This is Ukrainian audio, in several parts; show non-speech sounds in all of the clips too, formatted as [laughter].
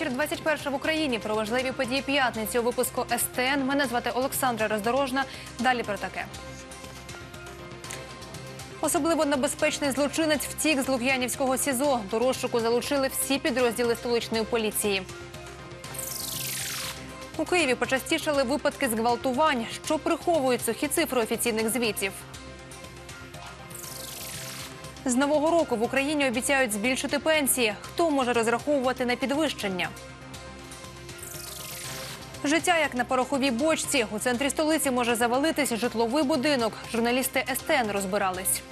Вечір. 21 в Україні про важливі події п'ятниці у випуску СТН. Мене звати Олександра Роздорожна. Далі про таке. Особливо небезпечний злочинець втік з Лук'янівського СІЗО. До розшуку залучили всі підрозділи столичної поліції. У Києві почастішали випадки зґвалтувань, що приховують сухі цифри офіційних звітів. З нового року в Україні обіцяють збільшити пенсії. Хто може розраховувати на підвищення? Життя як на пороховій бочці. У центрі столиці може завалитись житловий будинок. Журналісти СТН розбирались.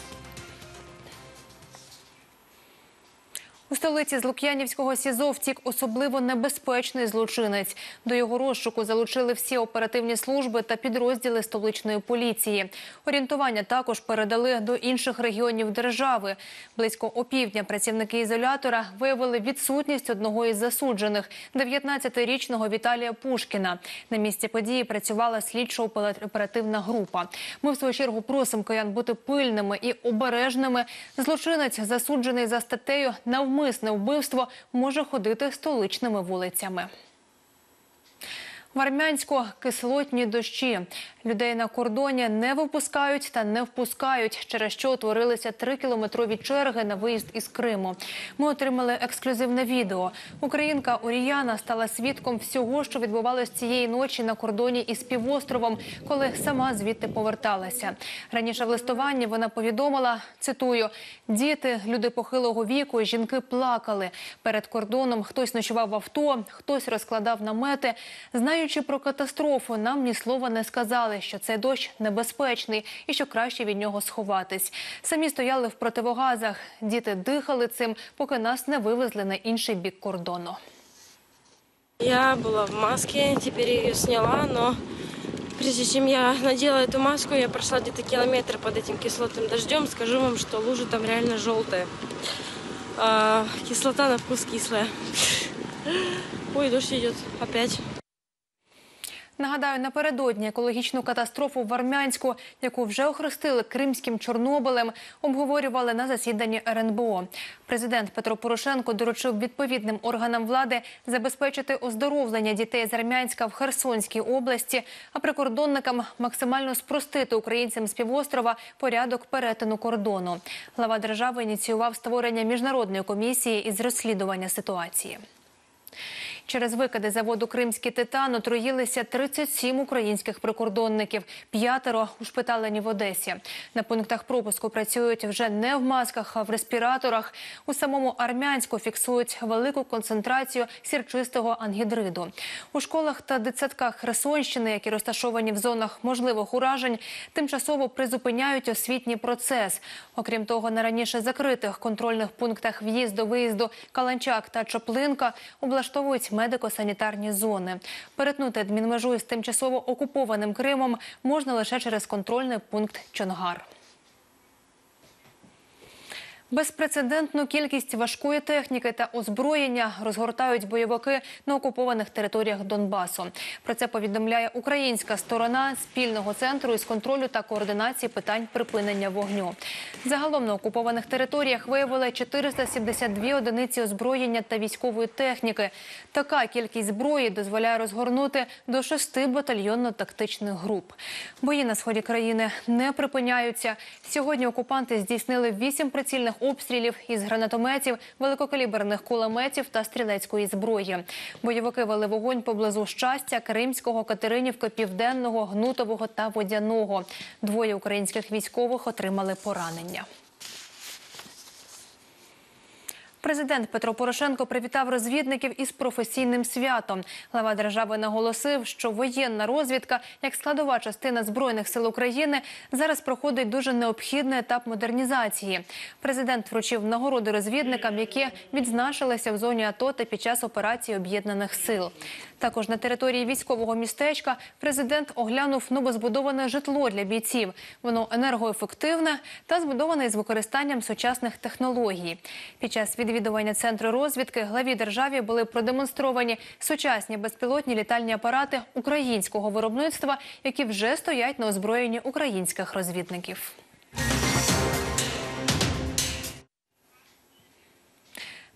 У столиці з Лук'янівського СІЗО втік особливо небезпечний злочинець. До його розшуку залучили всі оперативні служби та підрозділи столичної поліції. Орієнтування також передали до інших регіонів держави. Близько опівдня працівники ізолятора виявили відсутність одного із засуджених – 19-річного Віталія Пушкіна. На місці події працювала слідчо-оперативна група. Ми в свою чергу просимо киян бути пильними і обережними. Злочинець, засуджений за статтею навмисне вбивство, може ходити столичними вулицями. В Армянську кислотні дощі. Людей на кордоні не випускають та не впускають, через що утворилися трикілометрові черги на виїзд із Криму. Ми отримали ексклюзивне відео. Українка Оріяна стала свідком всього, що відбувалось цієї ночі на кордоні із півостровом, коли сама звідти поверталася. Раніше в листуванні вона повідомила, цитую, діти, люди похилого віку, жінки плакали. Перед кордоном хтось ночував в авто, хтось розкладав намети. Знаючи про катастрофу, нам ні слова не сказали, що цей дощ небезпечний і що краще від нього сховатись. Самі стояли в противогазах. Діти дихали цим, поки нас не вивезли на інший бік кордону. Я была в маске, теперь я ее сняла, но прежде чем я надела эту маску, я прошла где-то километр под этим кислотным дождем. Скажу вам, что лужи там реально желтые. А, кислота на вкус кислая. Ой, дождь идет опять. Нагадаю, напередодні екологічну катастрофу в Армянську, яку вже охрестили Кримським Чорнобилем, обговорювали на засіданні РНБО. Президент Петро Порошенко доручив відповідним органам влади забезпечити оздоровлення дітей з Армянська в Херсонській області, а прикордонникам максимально спростити українцям з півострова порядок перетину кордону. Глава держави ініціював створення міжнародної комісії із розслідування ситуації. Через викиди заводу Кримський титан отруїлися 37 українських прикордонників. П'ятеро ушпиталені в Одесі. На пунктах пропуску працюють вже не в масках, а в респіраторах. У самому армянську фіксують велику концентрацію сірчистого ангідриду. У школах та дитсадках Херсонщини, які розташовані в зонах можливих уражень, тимчасово призупиняють освітній процес. Окрім того, на раніше закритих контрольних пунктах в'їзду-виїзду Каланчак та Чаплинка облаштовують медико-санітарні зони. Перетнути адмінмежу із тимчасово окупованим Кримом можна лише через контрольний пункт Чонгар. Безпрецедентну кількість важкої техніки та озброєння розгортають бойовики на окупованих територіях Донбасу. Про це повідомляє українська сторона спільного центру із контролю та координації питань припинення вогню. Загалом на окупованих територіях виявили 472 одиниці озброєння та військової техніки. Така кількість зброї дозволяє розгорнути до шести батальйонно-тактичних груп. Бої на сході країни не припиняються. Сьогодні окупанти здійснили вісім прицільних обстрілів із гранатометів, великокаліберних кулеметів та стрілецької зброї. Бойовики вели вогонь поблизу щастя, Кримського, Катеринівки, Південного, Гнутового та Водяного. Двоє українських військових отримали поранення. Президент Петро Порошенко привітав розвідників із професійним святом. Глава держави наголосив, що воєнна розвідка, як складова частина збройних сил України, зараз проходить дуже необхідний етап модернізації. Президент вручив нагороди розвідникам, які відзначилися в зоні АТО та під час операції об'єднаних сил. Також на території військового містечка президент оглянув новозбудоване житло для бійців. Воно енергоефективне та збудоване із використанням сучасних технологій. Під час відвідування центру розвідки главі державі були продемонстровані сучасні безпілотні літальні апарати українського виробництва, які вже стоять на озброєнні українських розвідників.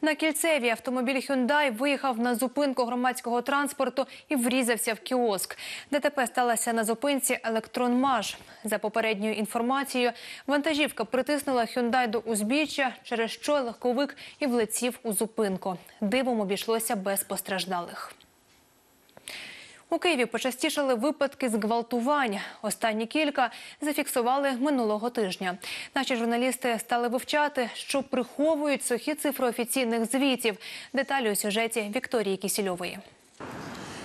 На кільцеві автомобіль Hyundai виїхав на зупинку громадського транспорту і врізався в кіоск. ДТП сталося на зупинці Електронмаш. За попередньою інформацією, вантажівка притиснула Hyundai до узбіччя, через що легковик і влетів у зупинку. Дивом обійшлося без постраждалих. У Києві почастішали випадки зґвалтувань. Останні кілька зафіксували минулого тижня. Наші журналісти стали вивчати, що приховують сухі цифри офіційних звітів. Деталі у сюжеті Вікторії Кісільової.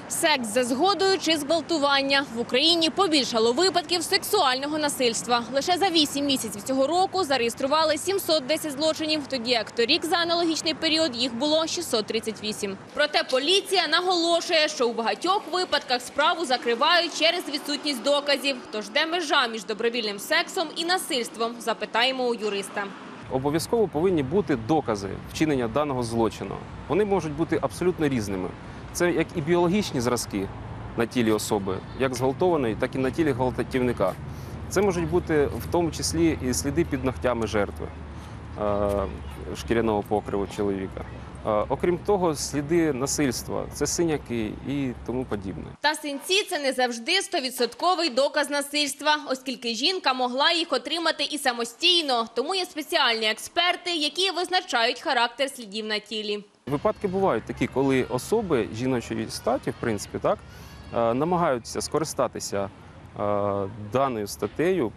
Секс за згодою чи зґвалтування в Україні побільшало випадків сексуального насильства. Лише за 8 місяців цього року зареєстрували 710 злочинів, тоді як торік за аналогічний період їх було 638. Проте поліція наголошує, що у багатьох випадках справу закривають через відсутність доказів. Тож де межа між добровільним сексом і насильством? Запитаємо у юриста. Обов'язково повинні бути докази вчинення даного злочину. Вони можуть бути абсолютно різними. Це як і біологічні зразки на тілі особи, як зґвалтованої, так і на тілі гвалтівника. Це можуть бути в тому числі і сліди під ногтями жертви е, шкіряного покриву чоловіка. Е, Окрім того, сліди насильства, це синяки і тому подібне. Та синці це не завжди стовідсотковий доказ насильства, оскільки жінка могла їх отримати і самостійно. Тому є спеціальні експерти, які визначають характер слідів на тілі. Випадки бувають такі, коли особи жіночої статі, в принципі, так е, намагаються скористатися е, даною статтею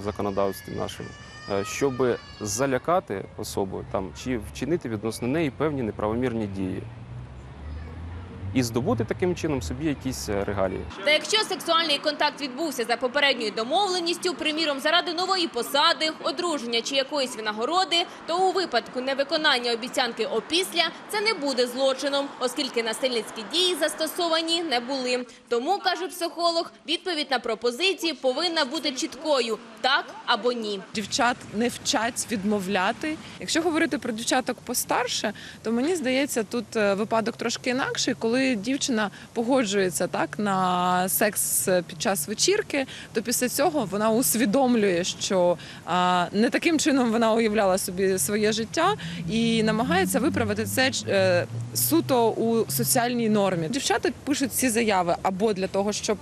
в законодавстві нашому, е, щоб залякати особу там чи вчинити відносно неї певні неправомірні дії. І здобути таким чином собі якісь е, регалії. Та якщо сексуальний контакт відбувся за попередньою домовленістю, приміром заради нової посади, одруження чи якоїсь винагороди, то у випадку невиконання обіцянки опісля це не буде злочином, оскільки насильницькі дії застосовані не були. Тому каже психолог, відповідь на пропозиції повинна бути чіткою: так або ні. дівчат не вчать відмовляти. Якщо говорити про дівчаток постарше, то мені здається, тут е, випадок трошки інакший, коли дівчина погоджується так на секс під час вечірки, то після цього вона усвідомлює, що не таким чином вона уявляла собі своє життя і намагається виправити це е, суто у соціальній нормі. Дівчата пишуть ці заяви або для того, щоб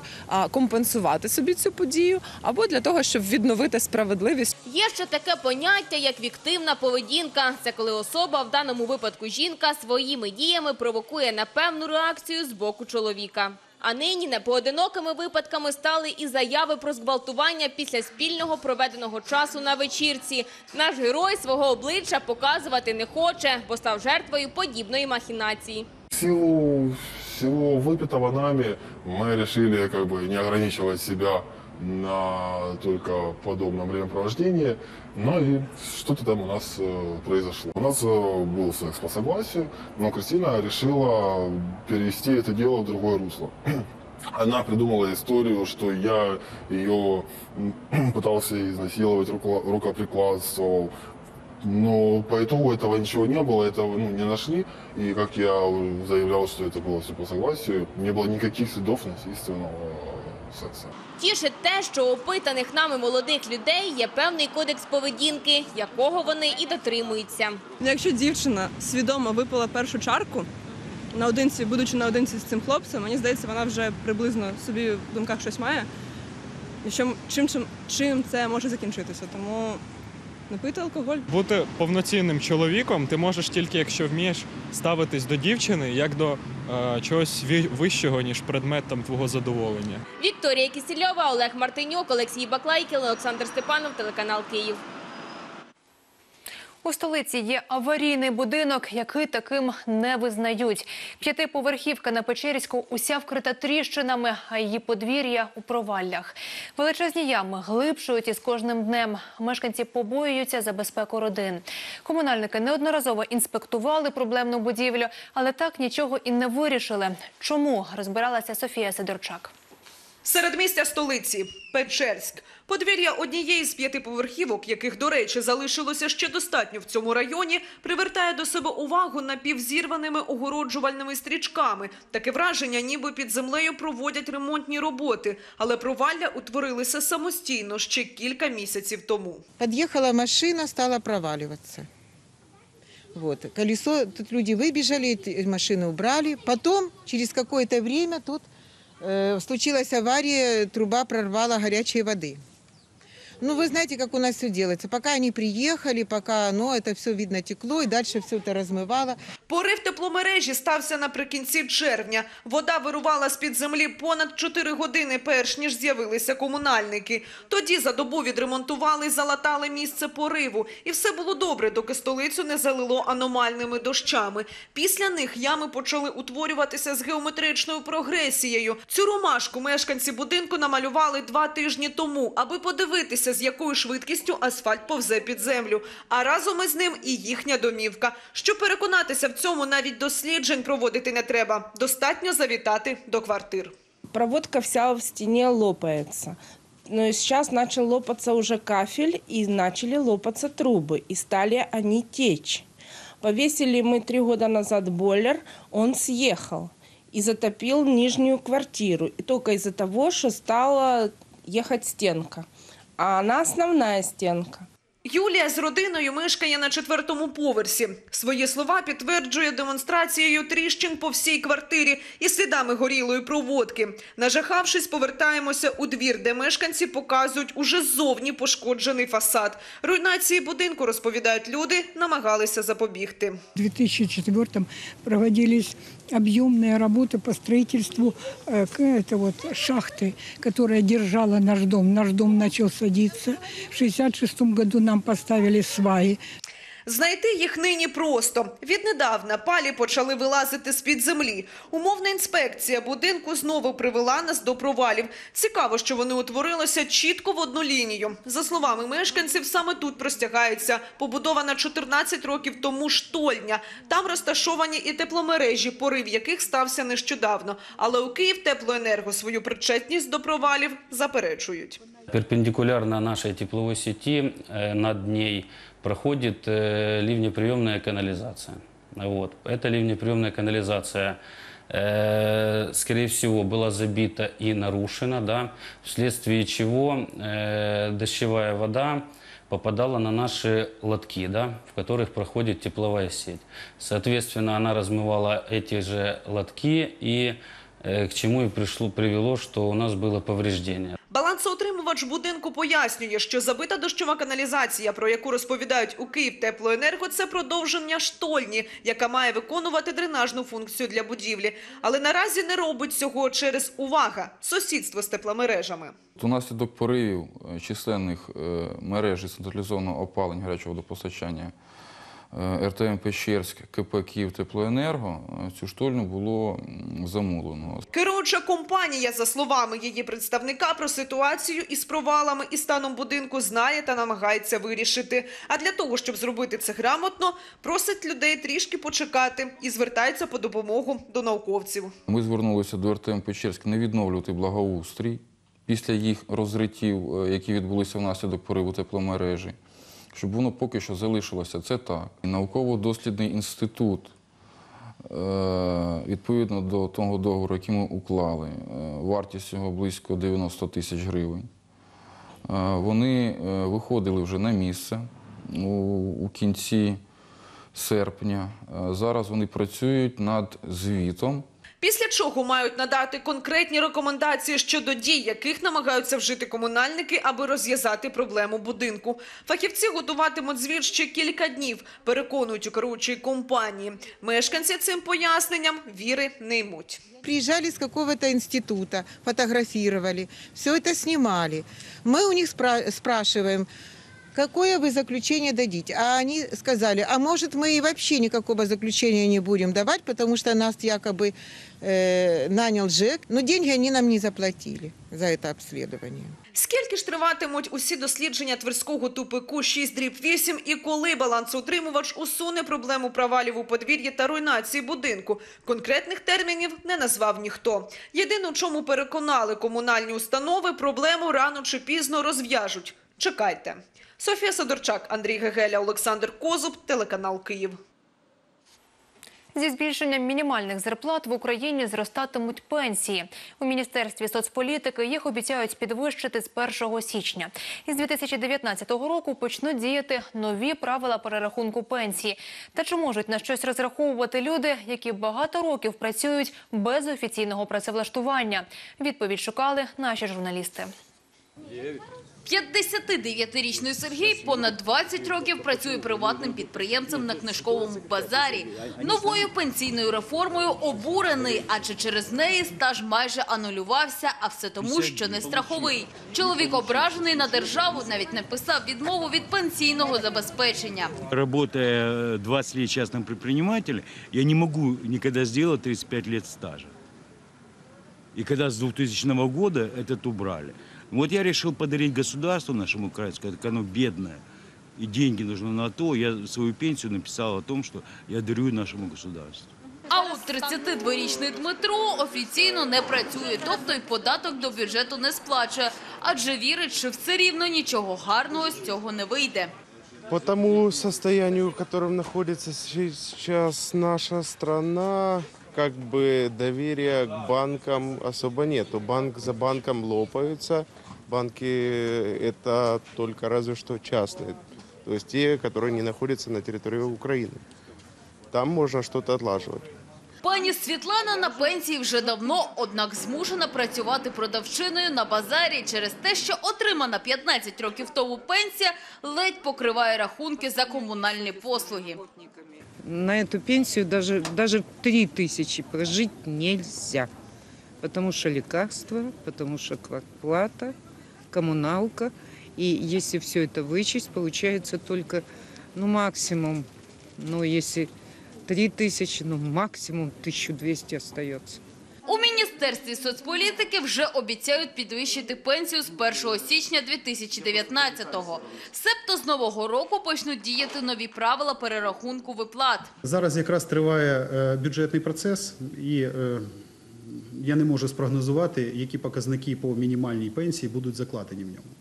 компенсувати собі цю подію, або для того, щоб відновити справедливість. Є ще таке поняття, як віктивна поведінка. Це коли особа, в даному випадку жінка, своїми діями провокує непевну реакцію з боку чоловіка. А нині непоодинокими випадками стали і заяви про зґвалтування після спільного проведеного часу на вечірці. Наш герой свого обличчя показувати не хоче, бо став жертвою подібної махінації. В силу всего выпитого нами мы решили как бы не ограничивать себя на только подобном времяпровождении. Но и что-то там у нас э, произошло. У нас э, был секс по согласию, но Кристина решила перевести это дело в другое русло. [clears throat] Она придумала историю, что я ее [clears throat] пытался изнасиловать, руко- рукоприкладствовал. Но по итогу этого ничего не было, этого ну, не нашли. И как я заявлял, что это было все по согласию, не было никаких следов насильственного э, це. Тішить те, що у опитаних нами молодих людей є певний кодекс поведінки, якого вони і дотримуються. Ну, Якщо дівчина свідомо випила першу чарку наодинці, будучи наодинці з цим хлопцем, мені здається, вона вже приблизно собі в думках щось має. І що, чим, чим, чим це може закінчитися. Тому не пити алкоголь. Бути повноцінним чоловіком ти можеш тільки, якщо вмієш ставитись до дівчини як до е, чогось вищого, ніж предмет там твого задоволення. Вікторія Кісільова, Олег Мартинюк, Олексій Баклайкіл, Олександр Степанов, телеканал Київ. У столиці є аварійний будинок, який таким не визнають. П'ятиповерхівка на Печерську уся вкрита тріщинами, а її подвір'я у проваллях. Величезні ями глибшують із кожним днем. Мешканці побоюються за безпеку родин. Комунальники неодноразово інспектували проблемну будівлю, але так нічого і не вирішили. Чому розбиралася Софія Сидорчак? Середмістя столиці Печерськ. Подвір'я однієї з п'ятиповерхівок, яких, до речі, залишилося ще достатньо в цьому районі, привертає до себе увагу напівзірваними огороджувальними стрічками. Таке враження, ніби під землею проводять ремонтні роботи, але провалля утворилися самостійно ще кілька місяців тому. Подъехала машина, стала проваливаться. Вот. Колесо, тут люди выбежали, эти машины убрали. Потом, через какое-то время, тут э, случилась аварія, труба прорвала гарячої воды. Ну, вы знаете, как у нас все делается. Пока они приехали, пока ну, это все видно текло, и дальше все это размывало. Порив тепломережі стався наприкінці червня. Вода вирувала з-під землі понад 4 години, перш ніж з'явилися комунальники. Тоді за добу відремонтували і залатали місце пориву. І все було добре, доки столицю не залило аномальними дощами. Після них ями почали утворюватися з геометричною прогресією. Цю ромашку мешканці будинку намалювали два тижні тому, аби подивитися, з якою швидкістю асфальт повзе під землю. А разом із ним і їхня домівка. Щоб переконатися в цьому, навіть досліджень проводити не треба. Достатньо завітати до квартир. проводка вся в стене лопается. Но сейчас начал лопаться уже кафель и начали лопаться трубы. И стали они течь. Повесили мы три года назад бойлер, он съехал и затопил нижнюю квартиру. И только из-за того, что стала ехать стенка. А она основная стенка. Юлія з родиною мешкає на четвертому поверсі. Свої слова підтверджує демонстрацією тріщин по всій квартирі і слідами горілої проводки. Нажахавшись, повертаємося у двір, де мешканці показують уже ззовні пошкоджений фасад. Руйнації будинку, розповідають люди, намагалися запобігти. В 2004 проводились объемные работы по строительству э, к- это вот шахты, которая держала наш дом. Наш дом начал садиться. В 1966 году нам поставили сваи. Знайти їх нині просто. Віднедавна палі почали вилазити з-під землі. Умовна інспекція будинку знову привела нас до провалів. Цікаво, що вони утворилися чітко в одну лінію. За словами мешканців, саме тут простягається побудована 14 років тому штольня. Там розташовані і тепломережі, порив яких стався нещодавно. Але у Київ теплоенерго свою причетність до провалів заперечують. Перпендикулярно нашей тепловой сети э, над ней проходит э, ливнеприемная канализация. Вот. Эта ливнеприемная канализация, э, скорее всего, была забита и нарушена, да, вследствие чего э, дождевая вода попадала на наши лотки, да, в которых проходит тепловая сеть. Соответственно, она размывала эти же лотки и э, к чему и пришло, привело, что у нас было повреждение. Балансоутримувач будинку пояснює, що забита дощова каналізація, про яку розповідають у Київ теплоенерго, це продовження штольні, яка має виконувати дренажну функцію для будівлі. Але наразі не робить цього через увага сусідство з тепломережами. Унаслідок поривів е, численних е, мереж із централізованого опалення гарячого водопостачання е, РТМ Печерськ, КП Київ Теплоенерго е, цю штольню було замулено. Керуюча компанія, за словами її представника, про ситуацію із провалами і станом будинку знає та намагається вирішити. А для того, щоб зробити це грамотно, просить людей трішки почекати і звертається по допомогу до науковців. Ми звернулися до РТМ Печерськ не відновлювати благоустрій після їх розриттів, е, які відбулися внаслідок пориву тепломережі, щоб воно поки що залишилося. Це так. Науково-дослідний інститут, е, відповідно до того договору, який ми уклали, е, вартість його близько 90 тисяч гривень. Е, Вони виходили вже на місце у, кінці серпня. Зараз вони працюють над звітом. Після чого мають надати конкретні рекомендації щодо дій, яких намагаються вжити комунальники, аби розв'язати проблему будинку. Фахівці готуватимуть звіт ще кілька днів, переконують у керуючій компанії. Мешканці цим поясненням віри не ймуть. Приезжали с какого-то института, фотографировали, все это снимали. Мы у них спра- спрашиваем, какое вы заключение дадите? А они сказали, а может мы и вообще никакого заключения не будем давать, потому что нас якобы э, нанял ЖЭК, но деньги они нам не заплатили за это обследование. Скільки ж триватимуть усі дослідження Тверського тупику 6 дріб 8 і коли балансоутримувач усуне проблему провалів у подвір'ї та руйнації будинку? Конкретних термінів не назвав ніхто. Єдине, у чому переконали комунальні установи, проблему рано чи пізно розв'яжуть. Чекайте. Софія Сидорчак, Андрій Гегеля, Олександр Козуб, телеканал Київ. Зі збільшенням мінімальних зарплат в Україні зростатимуть пенсії. У міністерстві соцполітики їх обіцяють підвищити з 1 січня. Із 2019 року почнуть діяти нові правила перерахунку пенсії. Та чи можуть на щось розраховувати люди, які багато років працюють без офіційного працевлаштування? Відповідь шукали наші журналісти. 59-річний Сергій понад 20 років працює приватним підприємцем на книжковому базарі. Новою пенсійною реформою обурений, адже через неї стаж майже анулювався, а все тому, що не страховий. Чоловік ображений на державу, навіть написав відмову від пенсійного забезпечення. Работая 20 лет частным предпринимателем, я не могу никогда сделать 35 лет стажа. И когда с 2000 года этот убрали. Вот я решил подарить государству нашему крайскому, так оно бедное, и деньги нужны на то, я свою пенсию написал о том, что я дарю нашему государству. А от 32-річний Дмитро офіційно не працює, тобто й податок до бюджету не сплачує, адже вірить, що все рівно нічого гарного з цього не вийде. По тому состоянию, в котором находится сейчас наша страна, как бы доверия к банкам особо нету. Банк за банком лопаются. Банки это только разве что частные. То есть те, которые не находятся на территории Украины. Там можно что-то отлаживать. Пані Світлана на пенсії вже давно, однак змушена працювати продавчиною на базарі через те, що отримана 15 років тому пенсія ледь покриває рахунки за комунальні послуги. на эту пенсию даже, даже 3 тысячи прожить нельзя. Потому что лекарства, потому что квартплата, коммуналка. И если все это вычесть, получается только, ну, максимум, ну, если 3 тысячи, ну, максимум 1200 остается. У Міністерстві соцполітики вже обіцяють підвищити пенсію з 1 січня 2019-го. Себто з нового року почнуть діяти нові правила перерахунку виплат. Зараз якраз триває е, бюджетний процес, і е, я не можу спрогнозувати, які показники по мінімальній пенсії будуть закладені в ньому.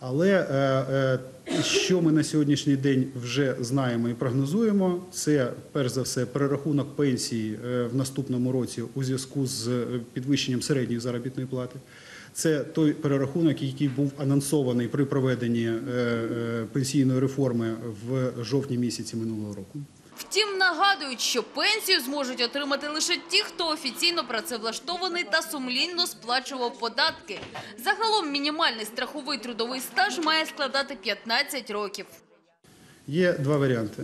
Але е, е, що ми на сьогоднішній день вже знаємо і прогнозуємо, це перш за все перерахунок пенсії е, в наступному році у зв'язку з підвищенням середньої заробітної плати. Це той перерахунок, який був анонсований при проведенні пенсійної реформи в жовтні місяці минулого року. Втім, нагадують, що пенсію зможуть отримати лише ті, хто офіційно працевлаштований та сумлінно сплачував податки. Загалом мінімальний страховий трудовий стаж має складати 15 років. Є два варіанти.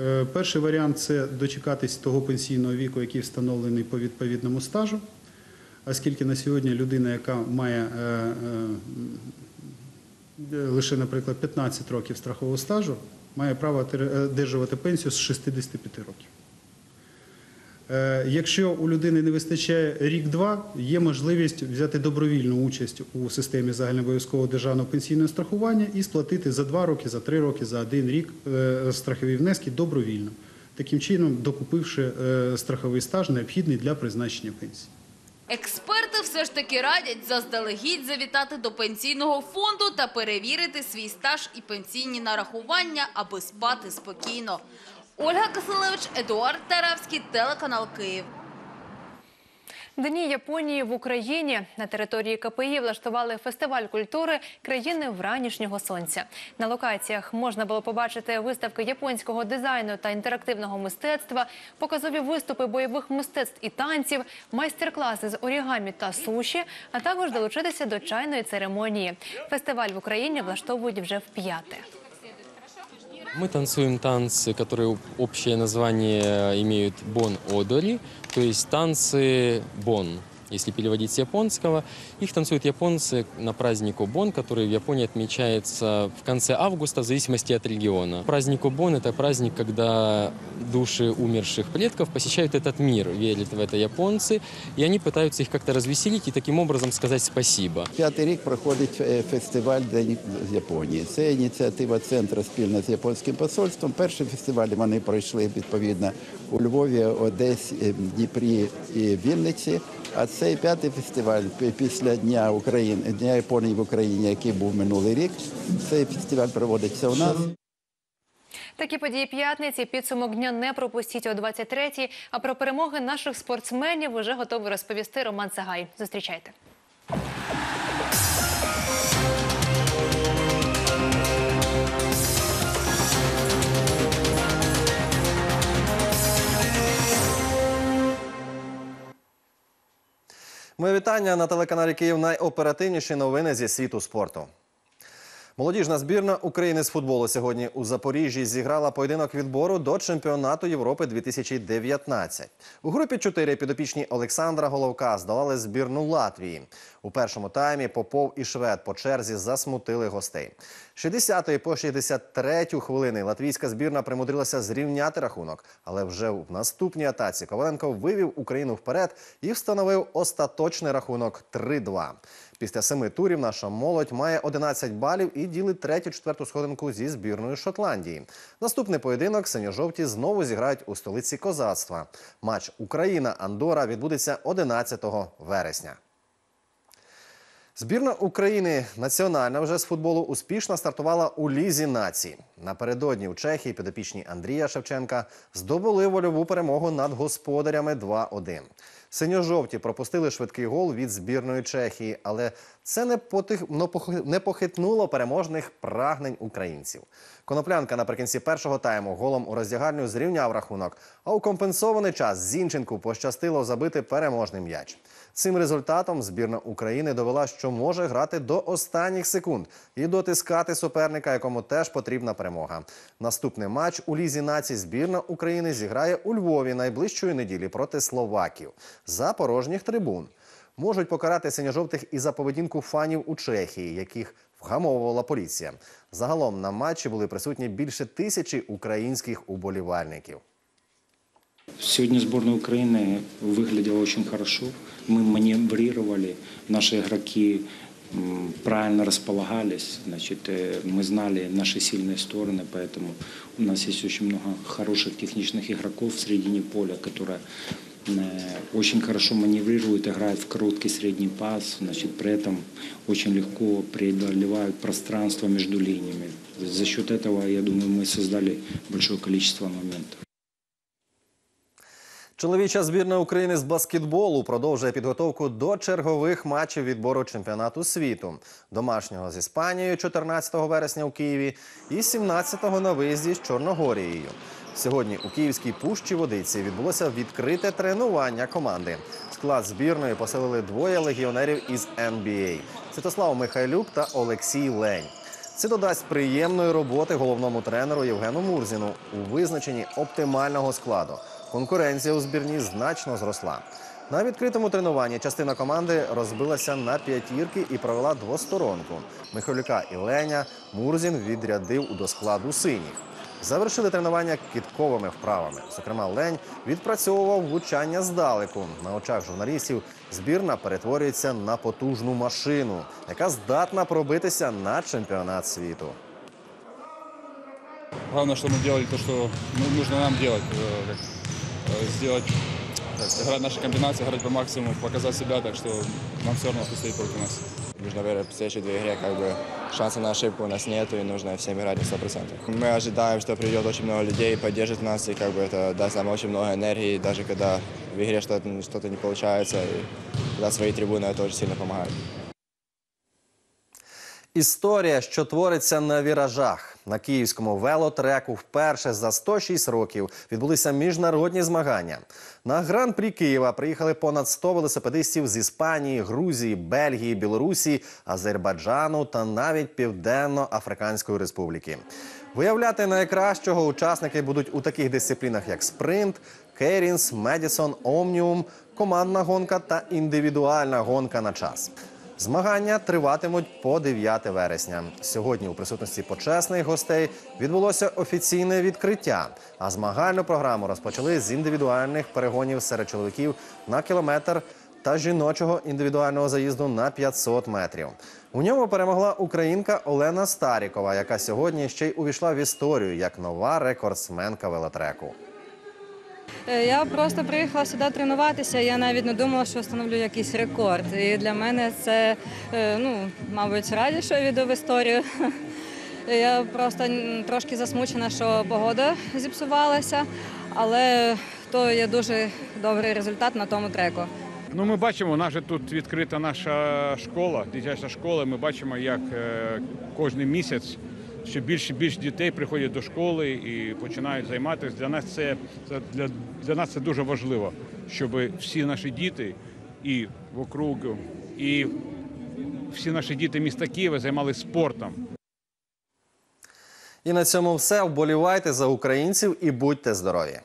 Е, Перший варіант це дочекатись того пенсійного віку, який встановлений по відповідному стажу. Оскільки на сьогодні людина, яка має е, е, лише, наприклад, 15 років страхового стажу, має право одержувати пенсію з 65 років. Е, Якщо у людини не вистачає рік-два, є можливість взяти добровільну участь у системі загальнообов'язкового державного пенсійного страхування і сплатити за два роки, за три роки, за один рік е, страхові внески добровільно, таким чином докупивши е, страховий стаж, необхідний для призначення пенсії. Експерти все ж таки радять заздалегідь завітати до пенсійного фонду та перевірити свій стаж і пенсійні нарахування, аби спати спокійно. Ольга Касилевич, Едуард Таравський, телеканал Київ. Дні Японії в Україні на території КПІ влаштували фестиваль культури країни вранішнього сонця. На локаціях можна було побачити виставки японського дизайну та інтерактивного мистецтва, показові виступи бойових мистецтв і танців, майстер-класи з орігамі та суші, а також долучитися до чайної церемонії. Фестиваль в Україні влаштовують вже в п'яте. Мы танцуем танцы, которые общее название имеют бон-одори, то есть танцы бон. Если переводить с японского, их танцуют японцы на праздник Обон, который в Японии отмечается в конце августа в зависимости от региона. Праздник Обон – это праздник, когда души умерших предков посещают этот мир, верят в это японцы, и они пытаются их как-то развеселить и таким образом сказать спасибо. П'ятий рік проходить е, фестиваль День Японії. Це ініціатива центру спільно з японським посольством. Перші фестивалі вони пройшли відповідно у Львові, Одесі, е, Дніпрі і Вінниці. А цей п'ятий фестиваль після Дня України, Дня Японії в Україні, який був минулий рік. Цей фестиваль проводиться у нас. Такі події п'ятниці. Підсумок дня не пропустіть о 23-й. А про перемоги наших спортсменів вже готовий розповісти Роман Сагай. Зустрічайте. Моє вітання на телеканалі Київ. Найоперативніші новини зі світу спорту. Молодіжна збірна України з футболу сьогодні у Запоріжжі зіграла поєдинок відбору до чемпіонату Європи 2019. У групі 4 підопічні Олександра Головка здолали збірну Латвії. У першому таймі Попов і Швед по черзі засмутили гостей. З 60-ї по 63-ю хвилини латвійська збірна примудрилася зрівняти рахунок, але вже в наступній атаці Коваленко вивів Україну вперед і встановив остаточний рахунок 3-2. Після семи турів наша молодь має 11 балів і ділить третю-четверту сходинку зі збірною Шотландії. Наступний поєдинок синьо-жовті знову зіграють у столиці козацтва. Матч Україна-Андора відбудеться 11 вересня. Збірна України національна вже з футболу успішно стартувала у лізі націй. Напередодні у Чехії підопічні Андрія Шевченка здобули вольову перемогу над господарями 2-1. Синьо-жовті пропустили швидкий гол від збірної Чехії, але це не, потих... не похитнуло переможних прагнень українців. Коноплянка наприкінці першого тайму голом у роздягальню зрівняв рахунок, а у компенсований час Зінченку пощастило забити переможний м'яч. Цим результатом збірна України довела, що може грати до останніх секунд і дотискати суперника, якому теж потрібна перемога. Наступний матч у лізі націй збірна України зіграє у Львові найближчої неділі проти словаків за порожніх трибун. Можуть покарати синьо-жовтих і за поведінку фанів у Чехії, яких вгамовувала поліція. Загалом на матчі були присутні більше тисячі українських уболівальників. Сегодня сборная Украины выглядела очень хорошо. Мы маневрировали, наши игроки м, правильно располагались. Значит, э, мы знали наши сильные стороны, поэтому у нас есть очень много хороших техничных игроков в середине поля, которые э, очень хорошо маневрируют, играют в короткий средний пас, значит, при этом очень легко преодолевают пространство между линиями. За счет этого, я думаю, мы создали большое количество моментов. Чоловіча збірна України з баскетболу продовжує підготовку до чергових матчів відбору чемпіонату світу. Домашнього з Іспанією 14 вересня у Києві і 17-го на виїзді з Чорногорією. Сьогодні у Київській пущі водиці відбулося відкрите тренування команди. Склад збірної поселили двоє легіонерів із NBA – Святослав Михайлюк та Олексій Лень. Це додасть приємної роботи головному тренеру Євгену Мурзіну у визначенні оптимального складу. Конкуренція у збірні значно зросла. На відкритому тренуванні частина команди розбилася на п'ятірки і провела двосторонку. Михайлюка і Леня Мурзін відрядив до складу синіх. Завершили тренування кітковими вправами. Зокрема, Лень відпрацьовував влучання здалеку. На очах журналістів збірна перетворюється на потужну машину, яка здатна пробитися на чемпіонат світу. Главное, что мы делали то, что ну, нужно нам делать. э, как, э, сделать, как, играть наши комбинации, играть по максимуму, показать себя, так что нам все равно, кто стоит против нас. Нужно верить в следующей две игре, как бы шанса на ошибку у нас нету, и нужно всем играть на 100%. Мы ожидаем, что придет очень много людей, поддержит нас, и как бы это даст нам очень много энергии, даже когда в игре что-то что не получается, и когда свои трибуны это очень сильно помогает. Історія, що твориться на віражах На київському велотреку, вперше за 106 років відбулися міжнародні змагання. На гран-прі Києва приїхали понад 100 велосипедистів з Іспанії, Грузії, Бельгії, Білорусі, Азербайджану та навіть Південно-Африканської Республіки. Виявляти найкращого учасники будуть у таких дисциплінах, як спринт, керінс, медісон, омніум, командна гонка та індивідуальна гонка на час. Змагання триватимуть по 9 вересня. Сьогодні у присутності почесних гостей відбулося офіційне відкриття. А змагальну програму розпочали з індивідуальних перегонів серед чоловіків на кілометр та жіночого індивідуального заїзду на 500 метрів. У ньому перемогла українка Олена Старікова, яка сьогодні ще й увійшла в історію як нова рекордсменка велотреку. Е, Я просто приїхала сюди тренуватися. Я навіть не думала, що встановлю якийсь рекорд. І для мене це, е, ну, мабуть, радіше відео в історію. [laughs] Я просто трошки засмучена, що погода зіпсувалася, але то є дуже добрий результат на тому треку. Ну, ми бачимо, у же тут відкрита наша школа, дитяча школа. Ми бачимо, як е, кожен місяць ще більше і більше дітей приходять до школи і починають займатися. Для нас це, для, для нас це дуже важливо, щоб всі наші діти і в округу, і всі наші діти міста Києва займалися спортом. І на цьому все. Вболівайте за українців і будьте здорові!